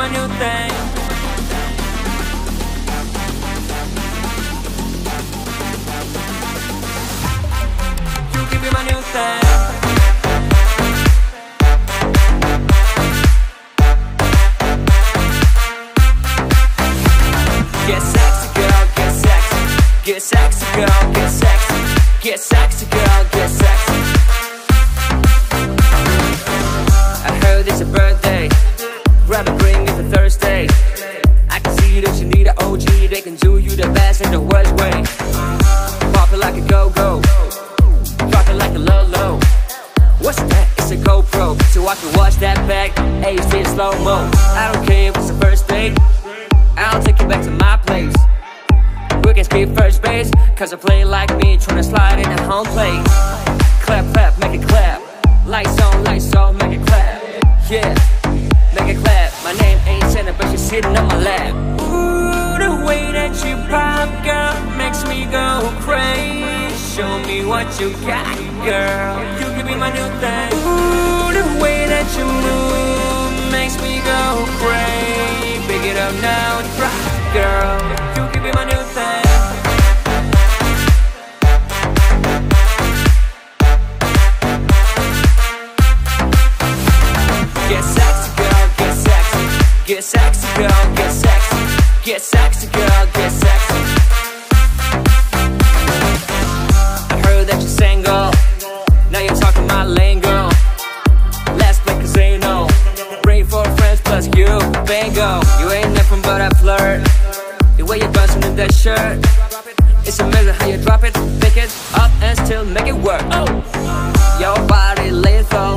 I'm a new thing. You can me my new thing. Get sexy, girl, get sexy. Get sexy, girl, get sexy. Get sexy, girl, get sexy. I heard it's a birthday. HD in slow mo. I don't care if it's the first date. I'll take you back to my place. We can skip first base, cause I play like me, tryna slide in the home plate. Clap, clap, make it clap. Lights on, lights on, make it clap. Yeah, make it clap. My name ain't Santa, but she's sitting on my lap. Ooh, the way that you pop, girl, makes me go crazy. Show me what you got, girl. You can be my new thing. Ooh, the way that you move up now, drop, girl. You can be my new thing. Get sexy, girl, get sexy. Get sexy, girl, get sexy. Get sexy, girl, get sexy. I heard that you're single. You ain't nothing but a flirt. The way you're bouncing in that shirt. It's amazing how you drop it, pick it up, and still make it work. Oh, your body lethal.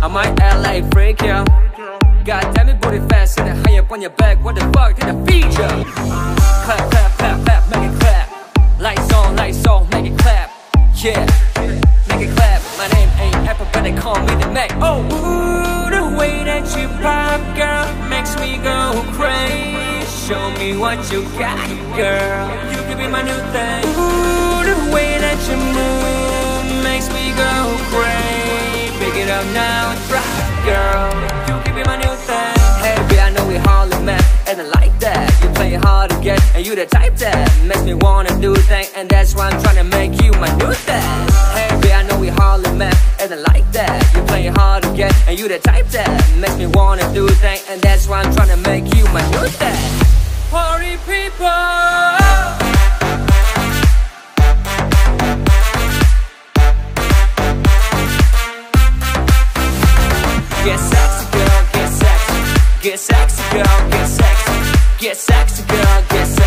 I might LA freak you. God damn it, booty fast, sitting high up on your back. What the fuck did I feed you? Clap, clap, clap, clap, make it clap. Lights on, lights on, make it clap. Yeah, make it clap. My name ain't Apple, but they call me the Mac. Oh, ooh, the way that you pop, girl, me go crazy. Show me what you got, girl. You can be my new thing. Ooh, the way that you move makes me go crazy. Pick it up now and drop, girl. You can be my new thing. Hey, baby, I know we hardly met, and I like that. You play hard to get, and you the type that makes me wanna do things, and that's why I'm trying to make you my new thing. Hey, baby, I know we hardly met, and I like that. Hard to get, and you the type that makes me wanna do things, and that's why I'm trying to make you my new thing. Party people. Get sexy, girl, get sexy. Get sexy, girl, get sexy. Get sexy, girl, get sexy.